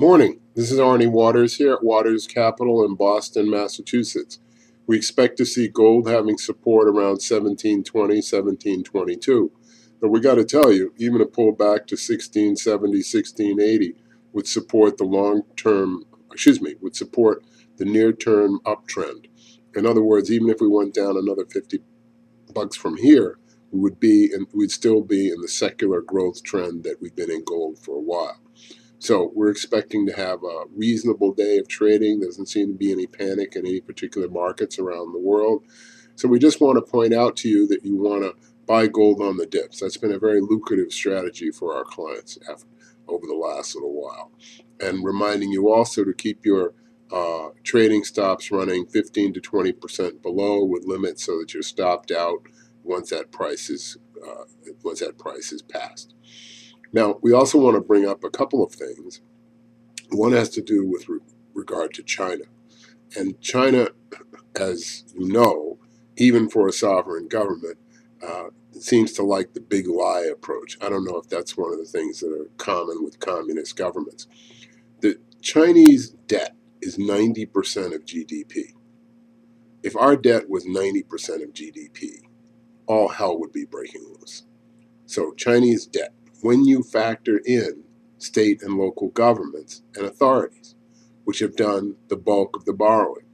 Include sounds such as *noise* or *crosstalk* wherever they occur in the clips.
Morning. This is Arnie Waters here at Waters Capital in Boston, Massachusetts. We expect to see gold having support around 1720, 1722. But we got to tell you, even a pullback to 1670, 1680 would support the long term, excuse me, would support the near term uptrend. In other words, even if we went down another 50 bucks from here, we would be and we'd still be in the secular growth trend that we've been in gold for a while. So we're expecting to have a reasonable day of trading. There doesn't seem to be any panic in any particular markets around the world. So we just want to point out to you that you want to buy gold on the dips. That's been a very lucrative strategy for our clients over the last little while. And reminding you also to keep your uh, trading stops running 15 to 20% below with limits so that you're stopped out once that price is uh, once that price is passed. Now, we also want to bring up a couple of things. One has to do with re- regard to China. And China, as you know, even for a sovereign government, uh, seems to like the big lie approach. I don't know if that's one of the things that are common with communist governments. The Chinese debt is 90% of GDP. If our debt was 90% of GDP, all hell would be breaking loose. So, Chinese debt when you factor in state and local governments and authorities, which have done the bulk of the borrowing.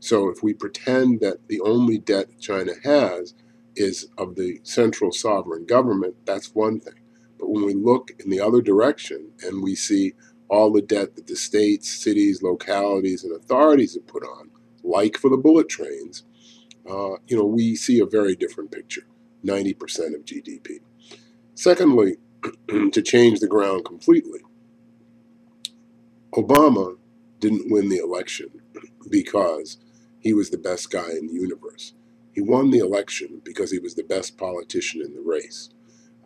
So if we pretend that the only debt China has is of the central sovereign government, that's one thing. But when we look in the other direction and we see all the debt that the states, cities, localities, and authorities have put on, like for the bullet trains, uh, you know, we see a very different picture 90% of GDP. Secondly, *clears throat* to change the ground completely. Obama didn't win the election because he was the best guy in the universe. He won the election because he was the best politician in the race.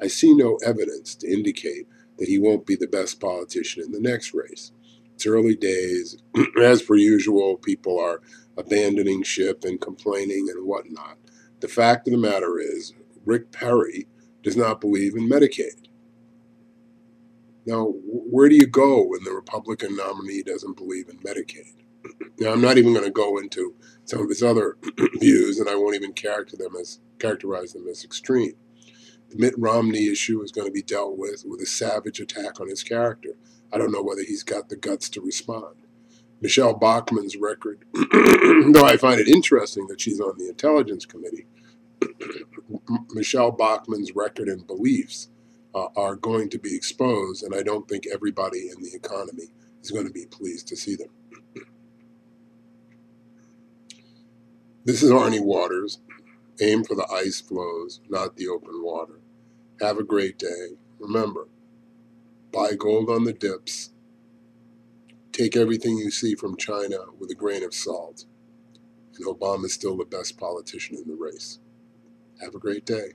I see no evidence to indicate that he won't be the best politician in the next race. It's early days. *clears throat* As per usual, people are abandoning ship and complaining and whatnot. The fact of the matter is, Rick Perry does not believe in Medicaid. Now, where do you go when the Republican nominee doesn't believe in Medicaid? Now, I'm not even going to go into some of his other *clears throat* views, and I won't even character them as characterize them as extreme. The Mitt Romney issue is going to be dealt with with a savage attack on his character. I don't know whether he's got the guts to respond. Michele Bachmann's record, *clears throat* though I find it interesting that she's on the Intelligence Committee, *clears throat* Michele Bachmann's record and beliefs uh, are going to be exposed, and I don't think everybody in the economy is going to be pleased to see them. this is Arnie Waters. Aim for the ice floes, not the open water. Have a great day. Remember, buy gold on the dips. Take everything you see from China with a grain of salt. And Obama is still the best politician in the race. Have a great day.